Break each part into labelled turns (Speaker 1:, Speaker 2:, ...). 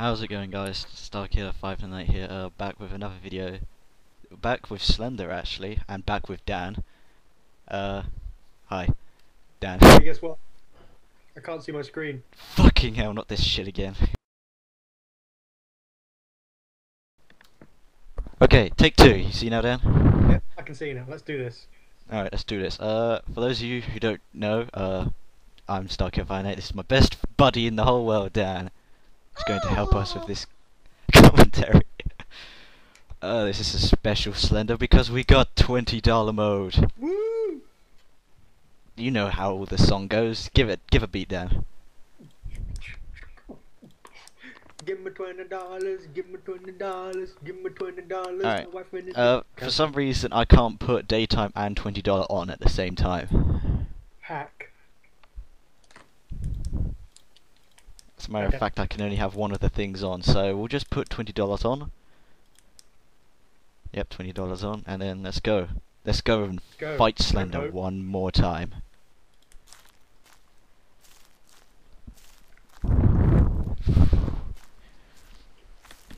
Speaker 1: How's it going guys? Starkiller598 here, uh, back with another video. Back with Slender actually, and back with Dan. Uh, hi. Dan.
Speaker 2: Hey, guess what? I can't see my screen.
Speaker 1: Fucking hell, not this shit again. okay, take two, you see now Dan?
Speaker 2: Yep, I can see now. Let's do this.
Speaker 1: Alright, let's do this. Uh, for those of you who don't know, uh, I'm Starkiller598, this is my best buddy in the whole world, Dan. He's going to help us with this commentary. uh, this is a special Slender because we got $20 mode.
Speaker 2: Woo!
Speaker 1: You know how the song goes. Give it, give a beat down.
Speaker 2: Give me twenty dollars. Give me twenty dollars. Give me twenty dollars. Wife in
Speaker 1: Uh, for some reason I can't put daytime and $20 on at the same time.
Speaker 2: hack.
Speaker 1: As a matter
Speaker 2: Okay.
Speaker 1: of fact, I can only have one of the things on, so we'll just put $20 on. Yep, $20 on, and then let's go. Let's go and
Speaker 2: Go.
Speaker 1: fight Slender
Speaker 2: hope.
Speaker 1: one more time.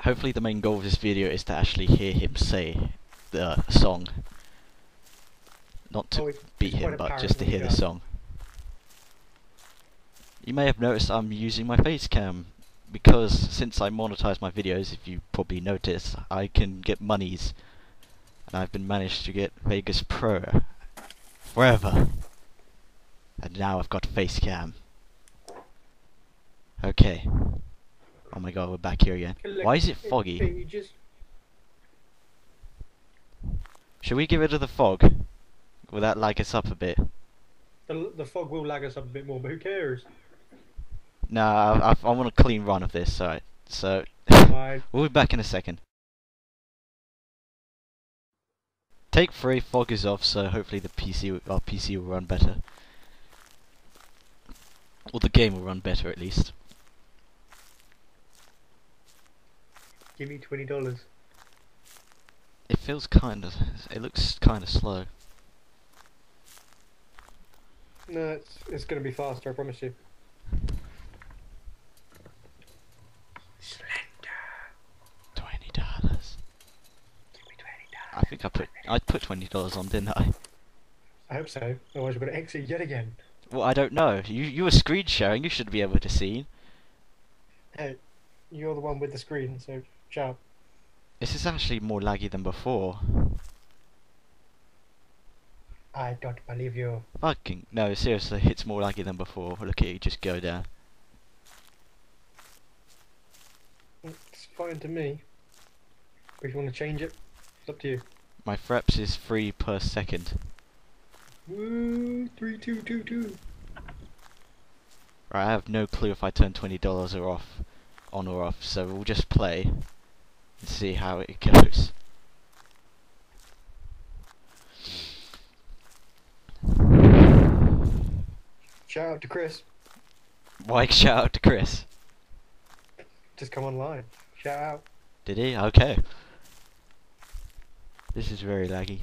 Speaker 1: Hopefully the main goal of this video is to actually hear him say the song. Not to
Speaker 2: Oh,
Speaker 1: beat him, but just to hear the song. You may have noticed I'm using my face cam because since I monetize my videos, if you probably noticed, I can get monies and I've been managed to get Vegas Pro forever. And now I've got face cam. Okay. Oh my god, we're back here again. Why is it foggy? Should we get rid of the fog? Will that lag us up a bit?
Speaker 2: The, the fog will lag us up a bit more, but who cares?
Speaker 1: Nah, I, I, I want a clean run of this, alright. So, we'll be back in a second. Take three, fog is off, so hopefully the PC, our PC will run better. Or the game will run better at least.
Speaker 2: Give me twenty dollars.
Speaker 1: It feels kind of, it looks kind of slow.
Speaker 2: No, it's it's gonna be faster. I promise you.
Speaker 1: Twenty dollars.
Speaker 2: Give me twenty dollars.
Speaker 1: I think I put, I put twenty dollars on, didn't I?
Speaker 2: I hope so. Otherwise, we're gonna exit yet again.
Speaker 1: Well, I don't know. You, you were screen sharing. You should be able to see.
Speaker 2: Hey, you're the one with the screen, so ciao.
Speaker 1: This is actually more laggy than before.
Speaker 2: I don't believe you.
Speaker 1: Fucking no, seriously, it's more laggy than before. Look at you, just go down.
Speaker 2: It's fine to me. But if you want to change it, it's up to you.
Speaker 1: My fraps is three per second.
Speaker 2: Woo! Three, two, two, two.
Speaker 1: Right, I have no clue if I turn twenty dollars or off, on or off. So we'll just play and see how it goes.
Speaker 2: Shout out to Chris.
Speaker 1: Why shout out to Chris?
Speaker 2: Just come online. Shout out.
Speaker 1: Did he? Okay. This is very laggy.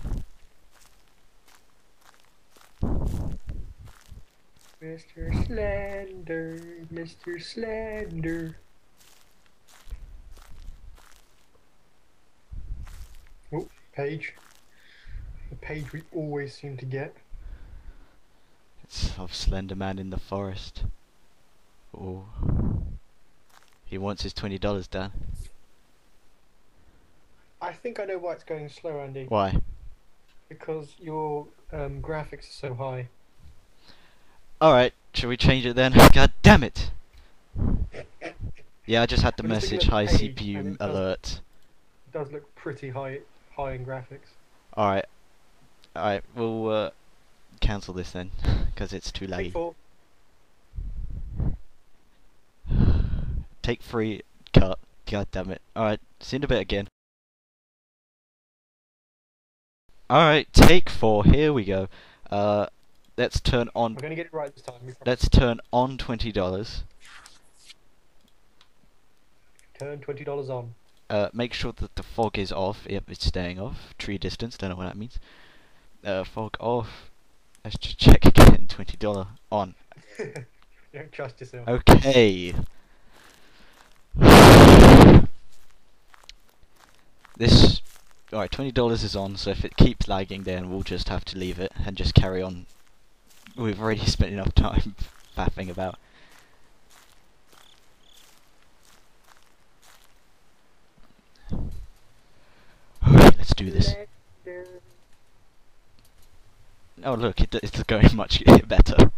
Speaker 2: Mr. Slender, Mr. Slender. Oh, page. The page we always seem to get.
Speaker 1: It's of Slender Man in the forest. Oh. He wants his twenty dollars, Dan.
Speaker 2: I think I know why it's going slow, Andy.
Speaker 1: Why?
Speaker 2: Because your um, graphics are so high.
Speaker 1: Alright, shall we change it then? God damn it! Yeah, I just had the
Speaker 2: I'm just thinking
Speaker 1: message high CPU
Speaker 2: it does-
Speaker 1: alert.
Speaker 2: It does look pretty high, high in graphics.
Speaker 1: Alright. Alright, we'll uh, cancel this then, because it's too
Speaker 2: Take
Speaker 1: laggy.
Speaker 2: four.
Speaker 1: Take three, cut. God damn it. Alright, see you in a bit again. Alright, take four, here we go. Uh, let's turn on,
Speaker 2: We're gonna get it right this time.
Speaker 1: let's turn on $20.
Speaker 2: turn twenty dollars on.
Speaker 1: Uh, make sure that the fog is off. Yep, it's staying off. Tree distance, don't know what that means. Uh, fog off. Let's just check again. Twenty dollar on.
Speaker 2: Don't trust yourself.
Speaker 1: Okay. This. Alright, $20 is on, so if it keeps lagging, then we'll just have to leave it and just carry on. We've already spent enough time faffing about. Let's do this. Oh look, it, it's going much better.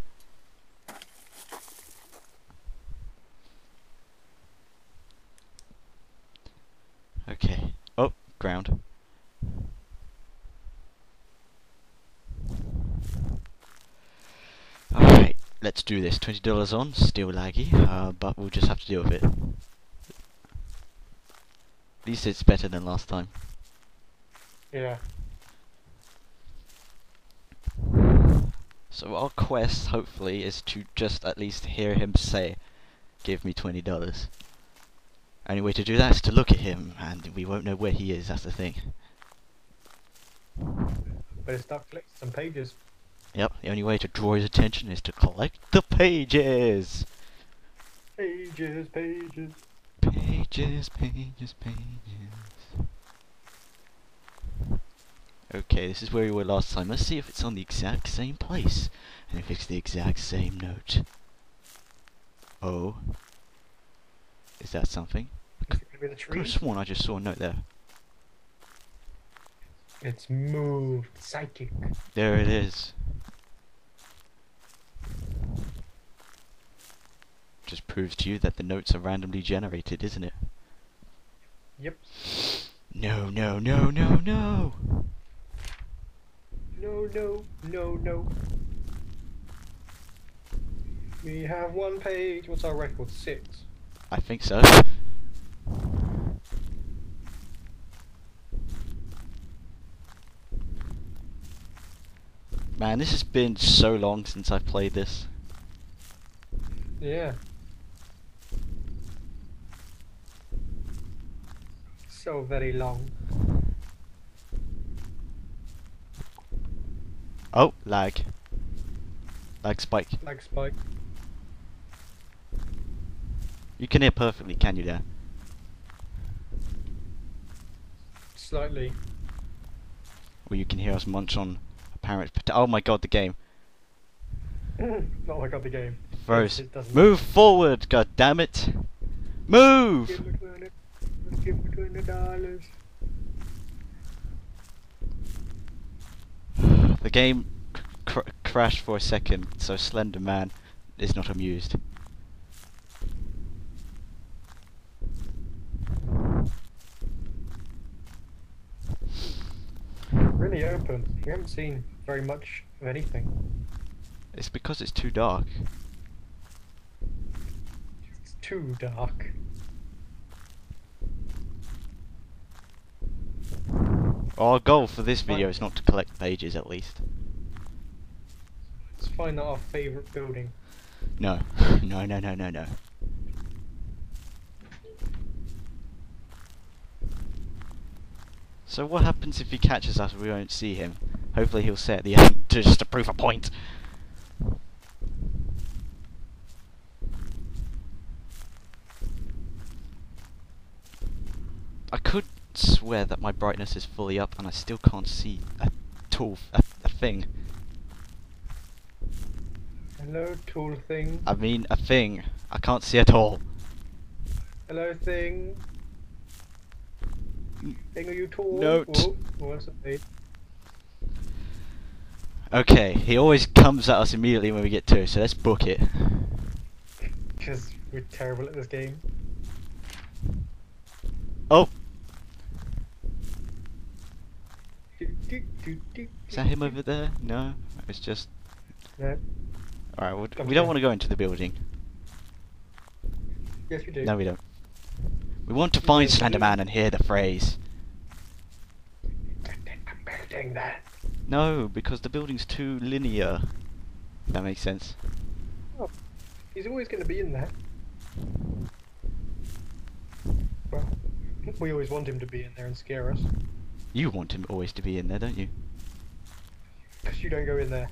Speaker 1: Okay. Oh, ground. Alright, let's do this. $20 on, still laggy, uh, but we'll just have to deal with it. At least it's better than last time.
Speaker 2: Yeah.
Speaker 1: So our quest, hopefully, is to just at least hear him say, give me $20. Only way to do that is to look at him, and we won't know where he is, that's the thing.
Speaker 2: Better start collecting some pages.
Speaker 1: Yep, the only way to draw his attention is to collect the pages!
Speaker 2: Pages, pages.
Speaker 1: Pages, pages, pages. Okay, this is where we were last time. Let's see if it's on the exact same place. And if it's the exact same note. Oh. Is that something?
Speaker 2: Is it be the
Speaker 1: I could have sworn I just saw a note there.
Speaker 2: It's moved. Psychic.
Speaker 1: There it is. Just proves to you that the notes are randomly generated, isn't it?
Speaker 2: Yep.
Speaker 1: No, no, no, no, no!
Speaker 2: No, no, no, no. We have one page. What's our record? Six.
Speaker 1: I think so. Man, this has been so long since I've played this.
Speaker 2: Yeah. So very long.
Speaker 1: Oh, lag. Lag spike.
Speaker 2: Like Spike.
Speaker 1: You can hear perfectly, can you there?
Speaker 2: Slightly.
Speaker 1: Or you can hear us munch on a pot- Oh my god, the game.
Speaker 2: oh, my god, the game.
Speaker 1: Froze. Move forward, god damn it! Move!
Speaker 2: Give me twenty. Give me twenty dollars.
Speaker 1: The game cr- crashed for a second, so Slender Man is not amused.
Speaker 2: Really open. We haven't seen very much of anything.
Speaker 1: It's because it's too dark.
Speaker 2: It's too dark.
Speaker 1: Our goal for this video is not to collect pages, at least.
Speaker 2: Let's find out our favourite building.
Speaker 1: No. No, no, no, no, no. So what happens if he catches us and we won't see him? Hopefully he'll say at the end to just to prove a point. I could swear that my brightness is fully up and I still can't see a tool, a, a thing.
Speaker 2: Hello, tool thing.
Speaker 1: I mean a thing. I can't see at all.
Speaker 2: Hello, thing. Thing, are you tall?
Speaker 1: Note.
Speaker 2: Whoa.
Speaker 1: Okay, he always comes at us immediately when we get to, so let's book it.
Speaker 2: Because we're terrible at this game.
Speaker 1: Oh,
Speaker 2: Do, do, do, do,
Speaker 1: is that him over there? No, it's just.
Speaker 2: No.
Speaker 1: Alright, well,
Speaker 2: Come
Speaker 1: we don't want to go into the building.
Speaker 2: Yes, you do.
Speaker 1: No, we don't. We want to find
Speaker 2: do.
Speaker 1: Slender Man and hear the phrase.
Speaker 2: I'm building that.
Speaker 1: No, because the building's too linear. If that makes sense.
Speaker 2: Oh, he's always going to be in there. Well, we always want him to be in there and scare us.
Speaker 1: You want him always to be in there, don't you?
Speaker 2: Because you don't go in there.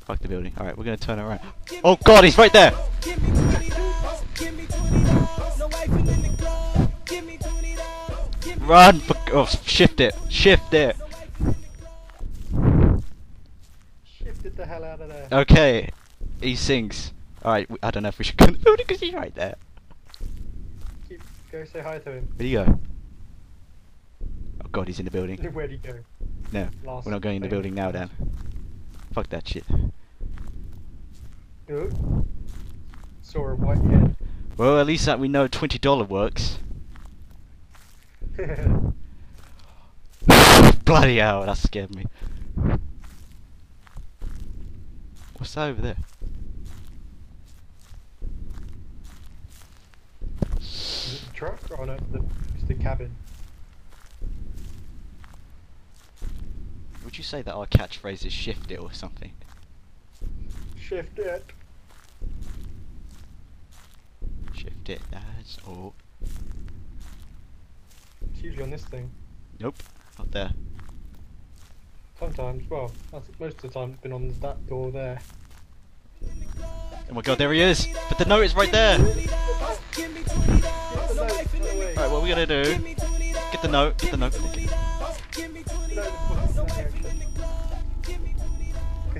Speaker 1: Fuck the building. Alright, we're gonna turn around. Oh god, he's right there!
Speaker 3: Give me twenty dollars. Give me twenty dollars. No wifing in the club. Give me twenty dollars. Give me
Speaker 1: Run! For, Oh, shift it. Shift it.
Speaker 2: Shifted the hell out of there.
Speaker 1: Okay. He sings. Alright, I don't know if we should go in the building because he's right there.
Speaker 2: Keep, go say hi to him.
Speaker 1: Where'd he go? Oh god, he's in the building.
Speaker 2: Where'd he go?
Speaker 1: No,
Speaker 2: Last
Speaker 1: we're not going in the building now, Dan. Fuck that shit.
Speaker 2: Oh. Saw a white head.
Speaker 1: Well, at least that we know $20 works. Bloody hell, that scared me. What's that over there?
Speaker 2: Is it the truck? or no, it's the, it's the cabin.
Speaker 1: You say that our catchphrase is shift it or something?
Speaker 2: Shift it.
Speaker 1: Shift it, that's all.
Speaker 2: It's usually on this thing.
Speaker 1: Nope, not there.
Speaker 2: Sometimes, well, that's, most of the time it's been on that door there.
Speaker 1: Oh my god, there he is! But the note is right there!
Speaker 2: Get the note, get away.
Speaker 1: Alright, what are we gonna do? Get the note, get the note.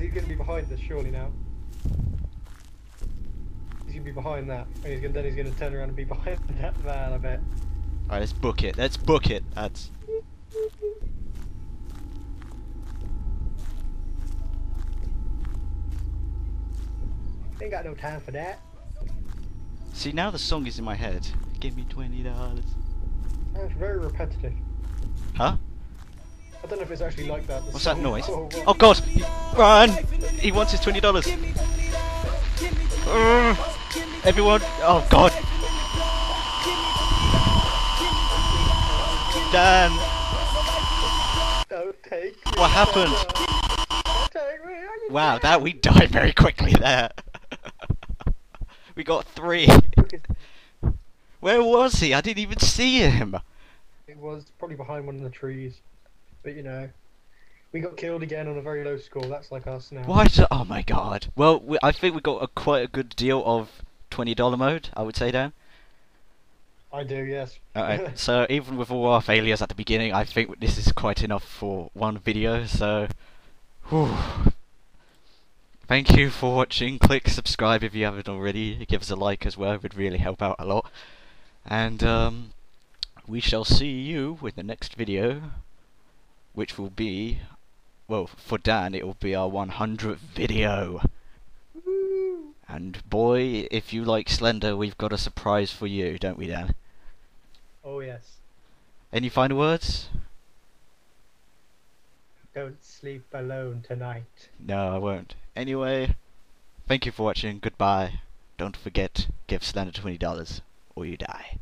Speaker 2: He's going to be behind us, surely now. He's going to be behind that. And he's gonna, then he's going to turn around and be behind that van, I bet.
Speaker 1: Alright, let's book it. Let's book it. That's.
Speaker 2: Ain't got no time for that.
Speaker 1: See, now the song is in my head. Give me $20.
Speaker 2: That's very repetitive.
Speaker 1: Huh?
Speaker 2: I don't know if it's actually like that.
Speaker 1: What's that noise?
Speaker 2: Oh, what.
Speaker 1: Oh god! Run! He wants his $20. Ugh. everyone! Oh god! Dan!
Speaker 2: Don't take me
Speaker 1: What happened?
Speaker 2: Take me, are you
Speaker 1: Wow, that we died very quickly there. we got three. Where was he? I didn't even see him.
Speaker 2: It was probably behind one of the trees. But you know, we got killed again on a very low score. That's like us now.
Speaker 1: Why? Do, oh my god. Well, we, I think we got a quite a good deal of twenty dollar mode. I would say, Dan.
Speaker 2: I do, yes.
Speaker 1: Alright, so even with all our failures at the beginning, I think this is quite enough for one video. So, whew. thank you for watching. Click subscribe if you haven't already. Give us a like as well; it would really help out a lot. And um, we shall see you with the next video, which will be, well, for Dan, it will be our 100th video.
Speaker 2: Woo!
Speaker 1: And boy, if you like Slender, we've got a surprise for you, don't we, Dan?
Speaker 2: Oh yes.
Speaker 1: Any final words?
Speaker 2: Don't sleep alone tonight.
Speaker 1: No, I won't. Anyway, thank you for watching. Goodbye. Don't forget, give Slender $20 or you die.